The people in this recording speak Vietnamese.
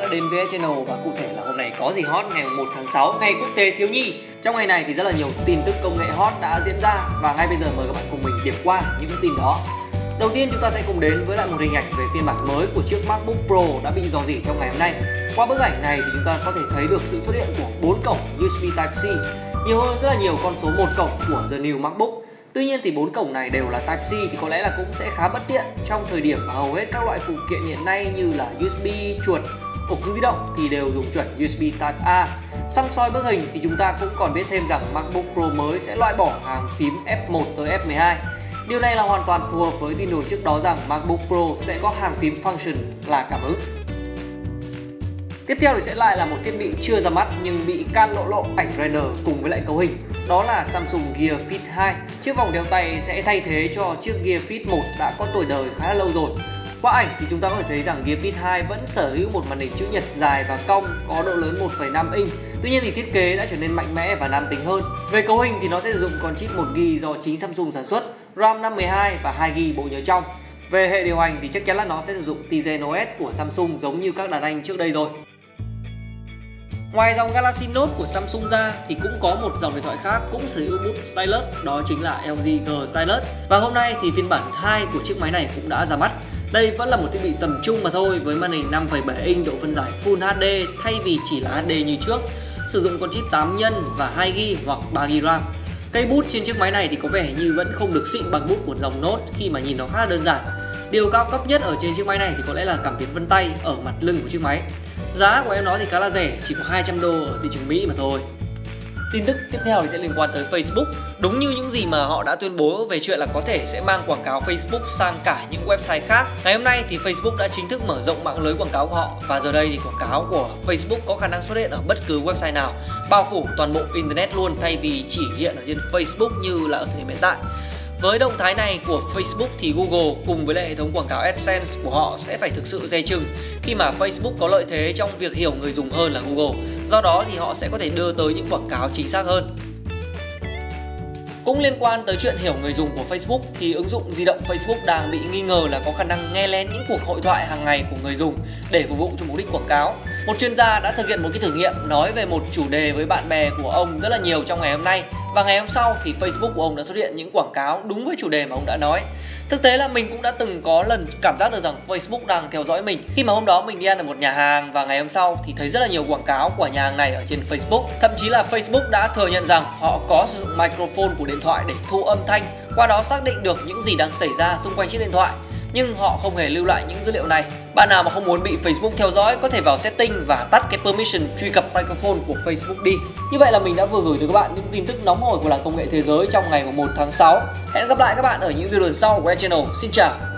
đã đến với Channel và cụ thể là hôm nay có gì hot ngày 1 tháng 6 ngày quốc tế thiếu nhi. Trong ngày này thì rất là nhiều tin tức công nghệ hot đã diễn ra và ngay bây giờ mời các bạn cùng mình điểm qua những tin đó. Đầu tiên chúng ta sẽ cùng đến với lại một hình ảnh về phiên bản mới của chiếc MacBook Pro đã bị dò dỉ trong ngày hôm nay. Qua bức ảnh này thì chúng ta có thể thấy được sự xuất hiện của bốn cổng USB Type-C, nhiều hơn rất là nhiều con số một cổng của The New MacBook. Tuy nhiên thì bốn cổng này đều là Type-C thì có lẽ là cũng sẽ khá bất tiện trong thời điểm mà hầu hết các loại phụ kiện hiện nay như là USB chuột ổ cứng di động thì đều dùng chuẩn USB Type-A. Xăm soi bức hình thì chúng ta cũng còn biết thêm rằng MacBook Pro mới sẽ loại bỏ hàng phím F1 tới F12. Điều này là hoàn toàn phù hợp với tin đồn trước đó rằng MacBook Pro sẽ có hàng phím function là cảm ứng. Tiếp theo thì sẽ lại là một thiết bị chưa ra mắt nhưng bị can lộ lộ ảnh render cùng với lại cấu hình. Đó là Samsung Gear Fit 2. Chiếc vòng đeo tay sẽ thay thế cho chiếc Gear Fit 1 đã có tuổi đời khá là lâu rồi. Qua ảnh thì chúng ta có thể thấy rằng Gear Fit 2 vẫn sở hữu một màn hình chữ nhật dài và cong có độ lớn 1,5 inch. Tuy nhiên thì thiết kế đã trở nên mạnh mẽ và nam tính hơn. Về cấu hình thì nó sẽ sử dụng con chip 1GB do chính Samsung sản xuất, RAM 512 và 2GB bộ nhớ trong. Về hệ điều hành thì chắc chắn là nó sẽ sử dụng Tizen OS của Samsung giống như các đàn anh trước đây rồi. Ngoài dòng Galaxy Note của Samsung ra thì cũng có một dòng điện thoại khác cũng sở hữu bút stylus đó chính là LG G Stylus. Và hôm nay thì phiên bản 2 của chiếc máy này cũng đã ra mắt. Đây vẫn là một thiết bị tầm trung mà thôi với màn hình 5,7 inch độ phân giải Full HD thay vì chỉ là HD như trước. Sử dụng con chip 8 nhân và 2GB hoặc 3GB RAM. Cây bút trên chiếc máy này thì có vẻ như vẫn không được xịn bằng bút của dòng Note khi mà nhìn nó khá là đơn giản. Điều cao cấp nhất ở trên chiếc máy này thì có lẽ là cảm biến vân tay ở mặt lưng của chiếc máy. Giá của em nó thì khá là rẻ, chỉ có 200 đô ở thị trường Mỹ mà thôi. Tin tức tiếp theo thì sẽ liên quan tới Facebook. Đúng như những gì mà họ đã tuyên bố về chuyện là có thể sẽ mang quảng cáo Facebook sang cả những website khác. Ngày hôm nay thì Facebook đã chính thức mở rộng mạng lưới quảng cáo của họ và giờ đây thì quảng cáo của Facebook có khả năng xuất hiện ở bất cứ website nào, bao phủ toàn bộ internet luôn thay vì chỉ hiện ở trên Facebook như là ở thời điểm hiện tại. Với động thái này của Facebook thì Google cùng với lại hệ thống quảng cáo AdSense của họ sẽ phải thực sự dè chừng khi mà Facebook có lợi thế trong việc hiểu người dùng hơn là Google. Do đó thì họ sẽ có thể đưa tới những quảng cáo chính xác hơn. Cũng liên quan tới chuyện hiểu người dùng của Facebook thì ứng dụng di động Facebook đang bị nghi ngờ là có khả năng nghe lén những cuộc hội thoại hàng ngày của người dùng để phục vụ cho mục đích quảng cáo. Một chuyên gia đã thực hiện một cái thử nghiệm nói về một chủ đề với bạn bè của ông rất là nhiều trong ngày hôm nay và ngày hôm sau thì Facebook của ông đã xuất hiện những quảng cáo đúng với chủ đề mà ông đã nói. Thực tế là mình cũng đã từng có lần cảm giác được rằng Facebook đang theo dõi mình. Khi mà hôm đó mình đi ăn ở một nhà hàng và ngày hôm sau thì thấy rất là nhiều quảng cáo của nhà hàng này ở trên Facebook. Thậm chí là Facebook đã thừa nhận rằng họ có sử dụng microphone của điện thoại để thu âm thanh, qua đó xác định được những gì đang xảy ra xung quanh chiếc điện thoại nhưng họ không hề lưu lại những dữ liệu này. Bạn nào mà không muốn bị Facebook theo dõi, có thể vào setting và tắt cái permission truy cập microphone của Facebook đi. Như vậy là mình đã vừa gửi tới các bạn những tin tức nóng hổi của làng công nghệ thế giới trong ngày 1 tháng 6. Hẹn gặp lại các bạn ở những video lần sau của channel. Xin chào.